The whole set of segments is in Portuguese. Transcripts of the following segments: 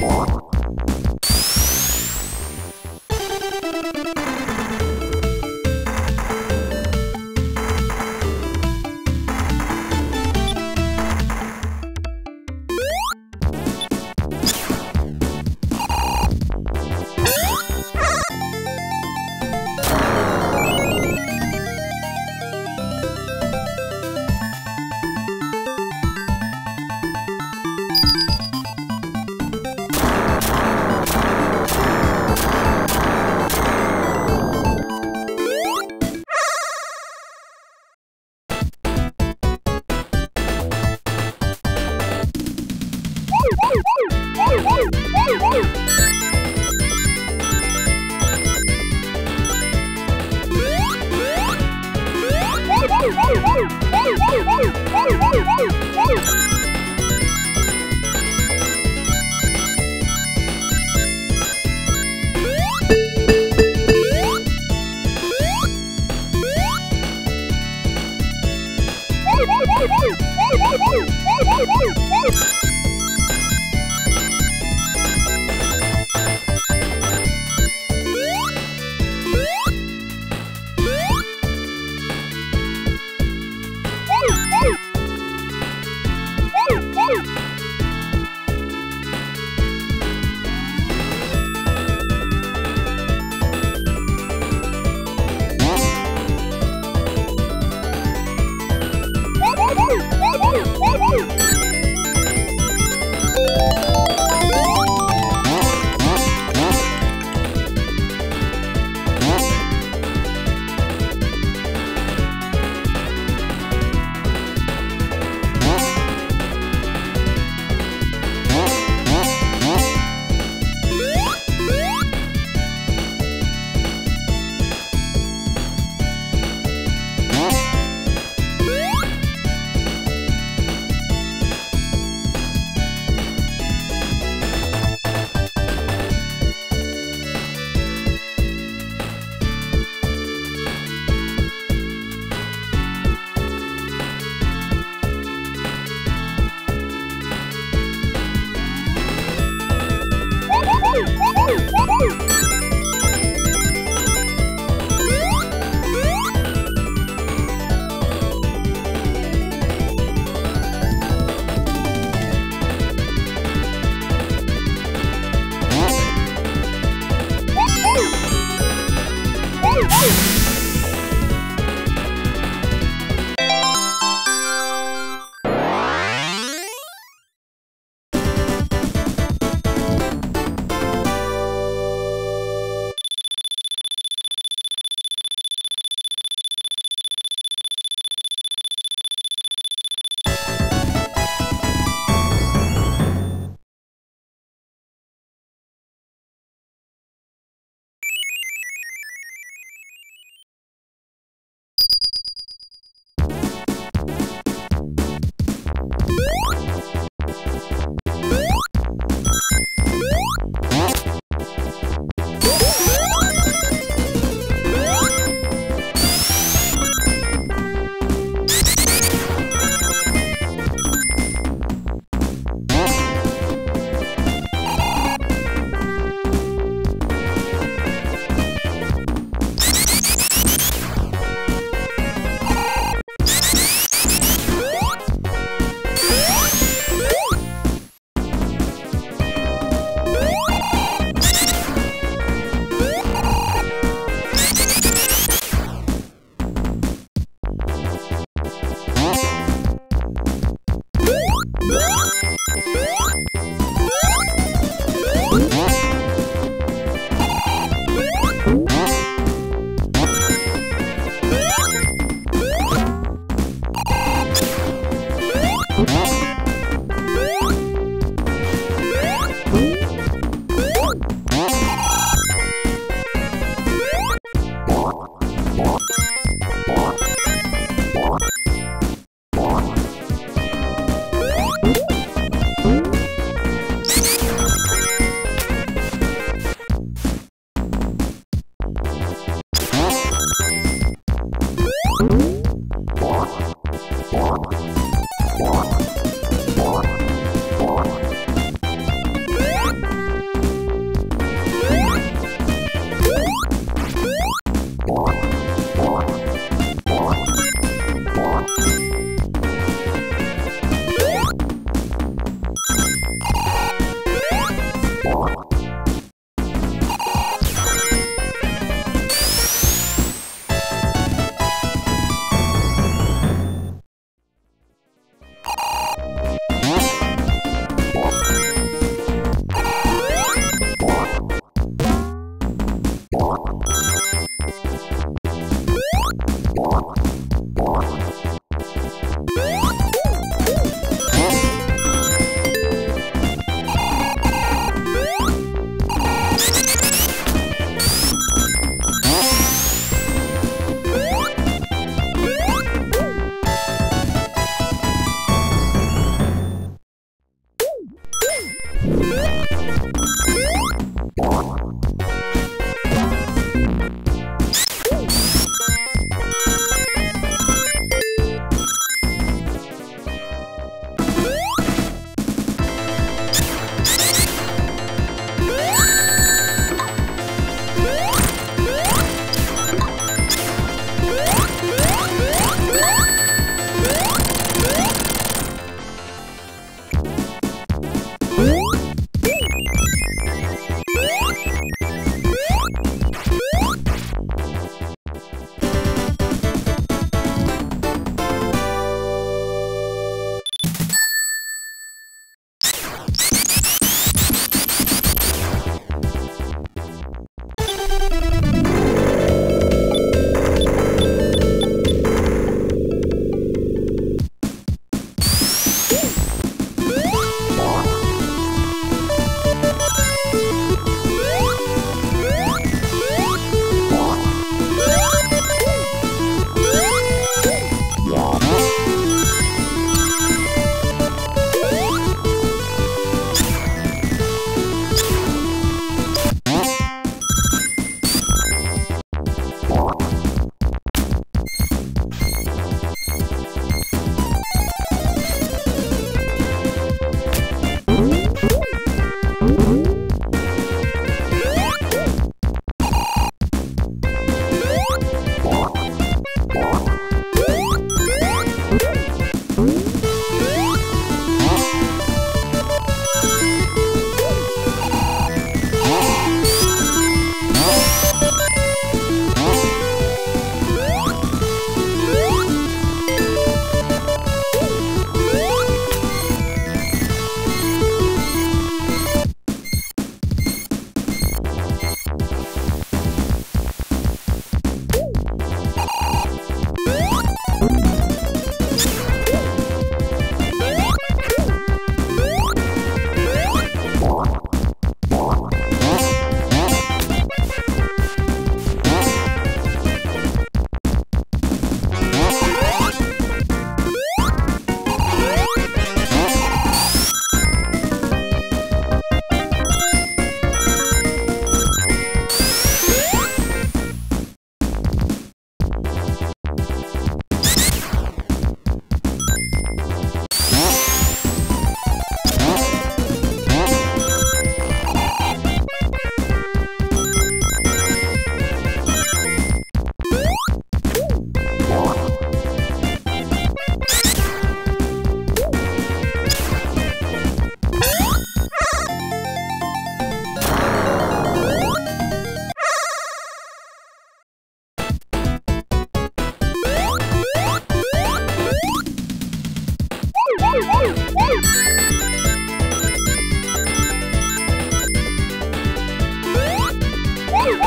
Bye. Woo!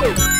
Woo!